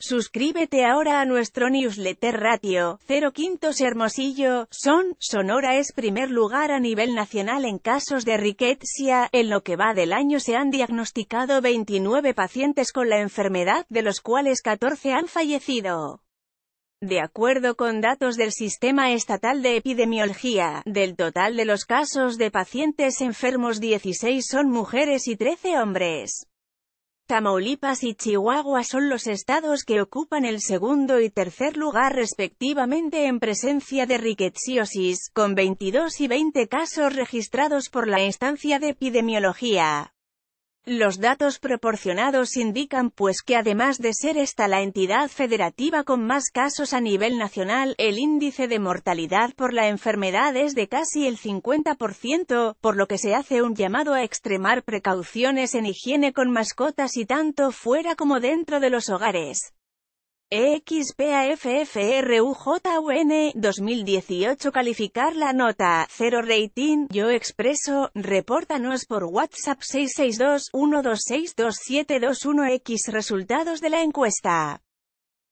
Suscríbete ahora a nuestro newsletter Ratio 0 Quintos Hermosillo, Son, Sonora es primer lugar a nivel nacional en casos de riqueza. En lo que va del año se han diagnosticado 29 pacientes con la enfermedad, de los cuales 14 han fallecido. De acuerdo con datos del Sistema Estatal de Epidemiología, del total de los casos de pacientes enfermos 16 son mujeres y 13 hombres. Tamaulipas y Chihuahua son los estados que ocupan el segundo y tercer lugar respectivamente en presencia de riqueciosis, con 22 y 20 casos registrados por la instancia de epidemiología. Los datos proporcionados indican pues que además de ser esta la entidad federativa con más casos a nivel nacional, el índice de mortalidad por la enfermedad es de casi el 50%, por lo que se hace un llamado a extremar precauciones en higiene con mascotas y tanto fuera como dentro de los hogares. EXPAFFRUJUN 2018 Calificar la nota. 0 rating. Yo Expreso. Repórtanos por WhatsApp 662 1262 X. Resultados de la encuesta